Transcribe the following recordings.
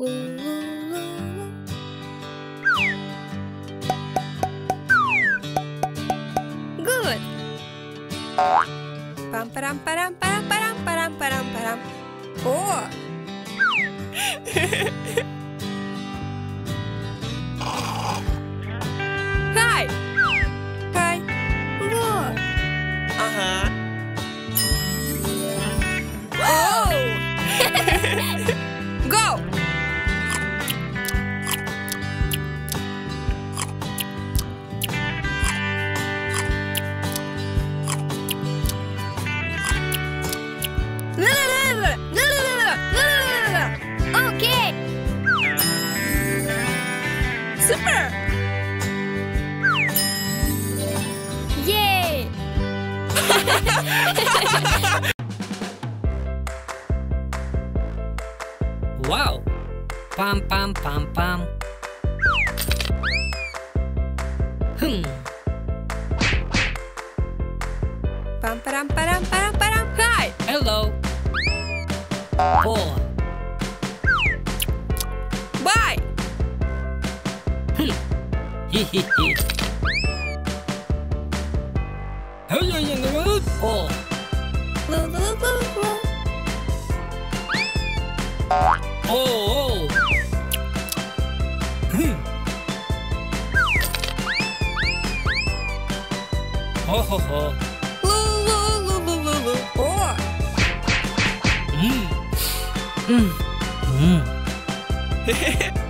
Good. Pam param param param param param param param. Oh. Wow. Pam pam pam pam. Hmm. Pam param param param param. Hi. Hello. Four. Bye. Hee hee. 哦哦的哦哦！哦哦哦！噜噜噜！嗯嗯！嘿嘿嘿！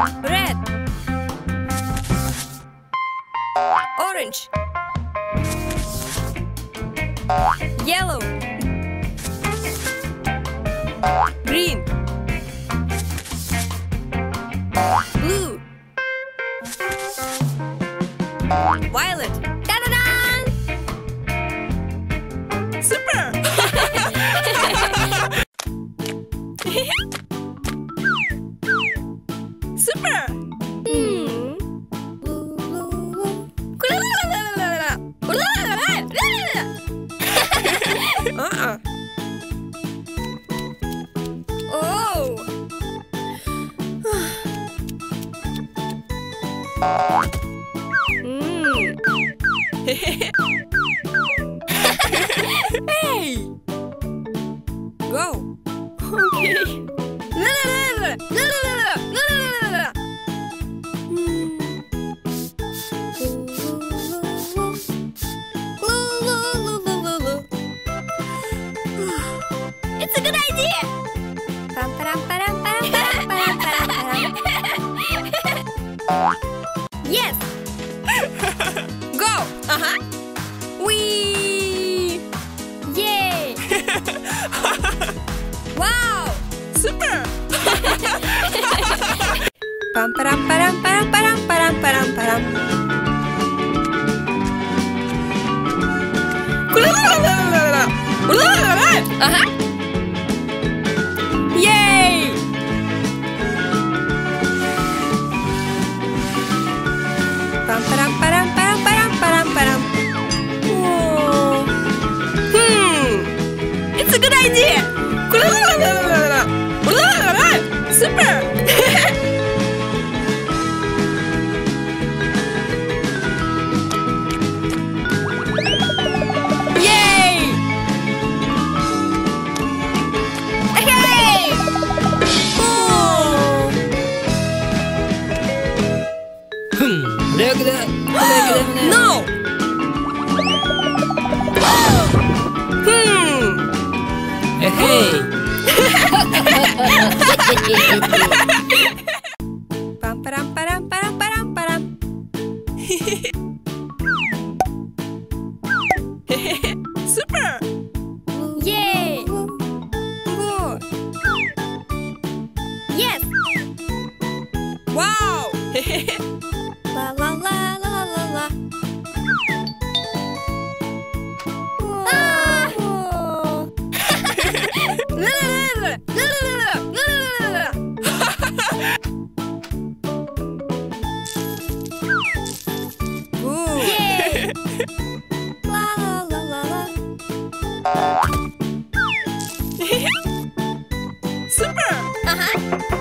Red. Orange. Yellow. Yes! Go! Uh-huh. Wee! Yay! wow! Super! pam param param param param param param param. Uh-huh. только найди! Uh-huh.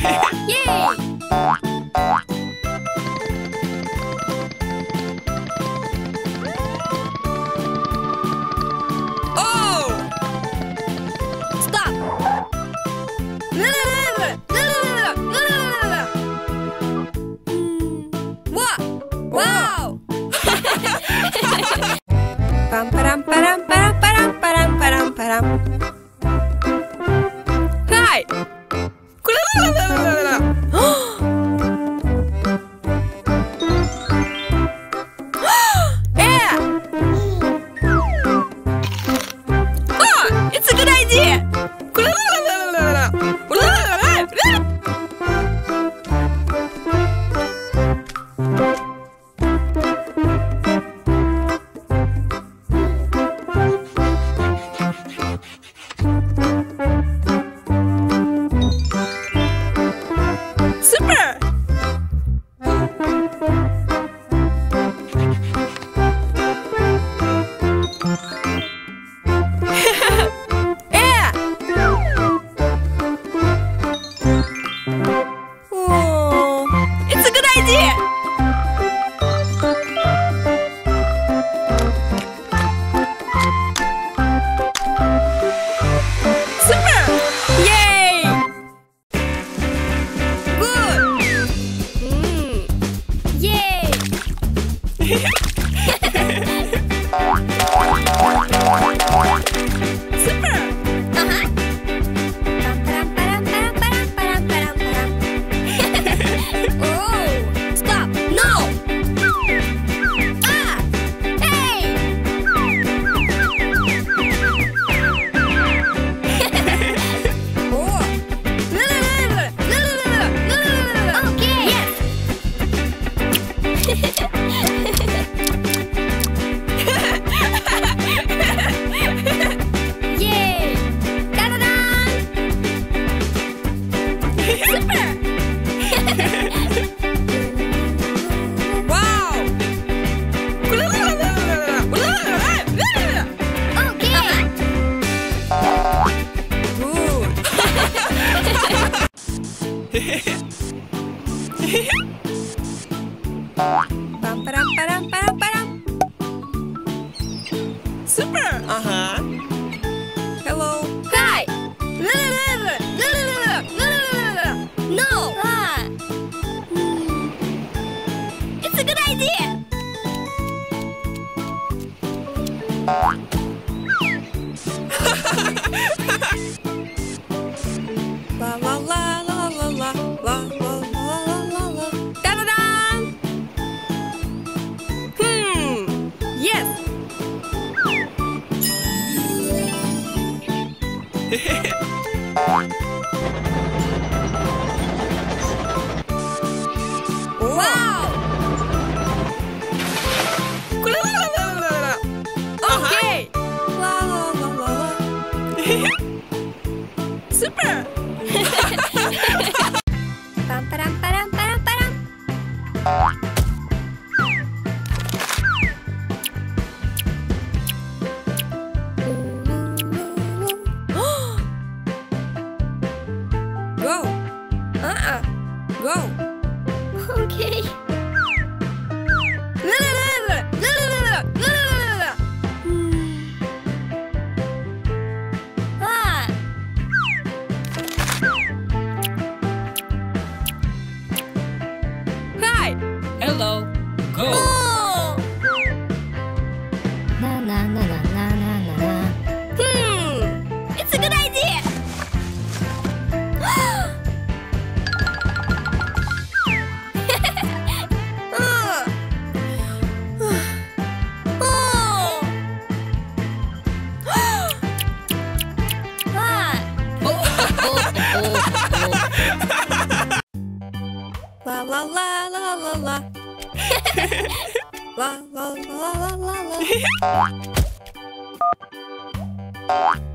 Yay!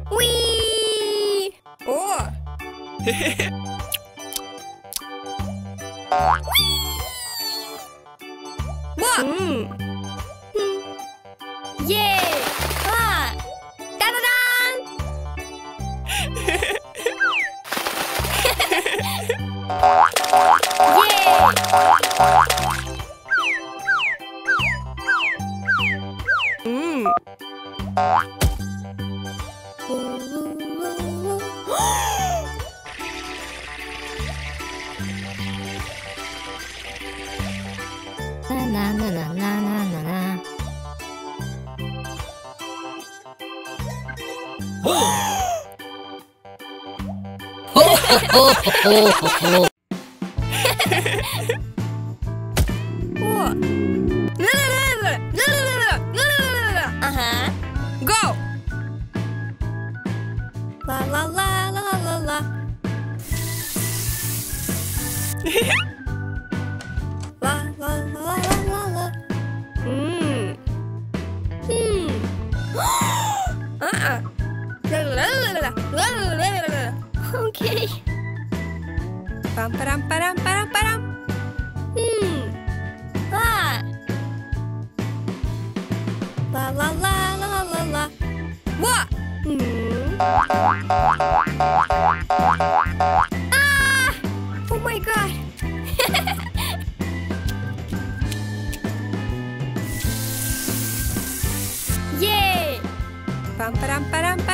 Whee! Oh! What? Mm. Hmm. Yay! Ah! Da da da! Yay! Oh, oh, oh. la la la la la la. Hmm. Hmm. La la la la la la la la. Okay. Pam pam pam pam pam. Hmm. Ah. La la la la la la. Hmm. pam, param.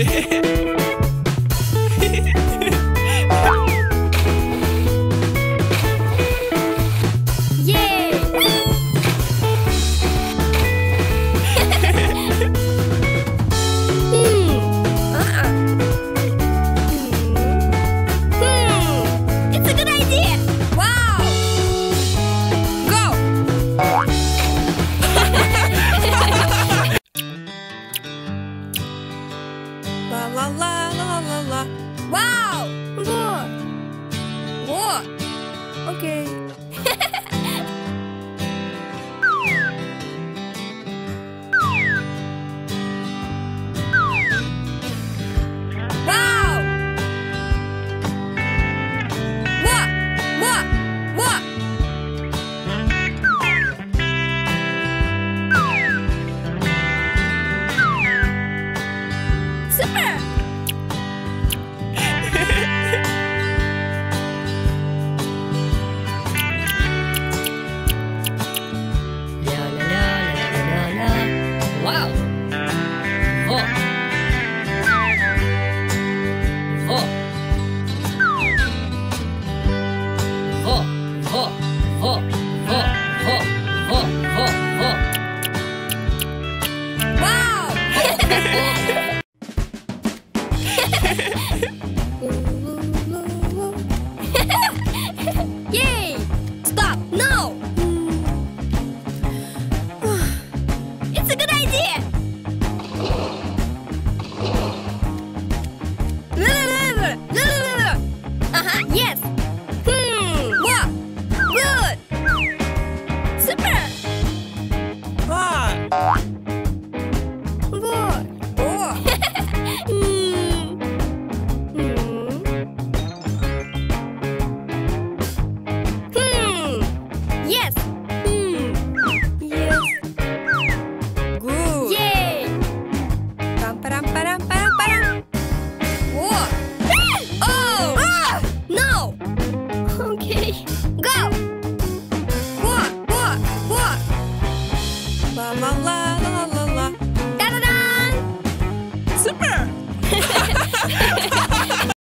Yeah.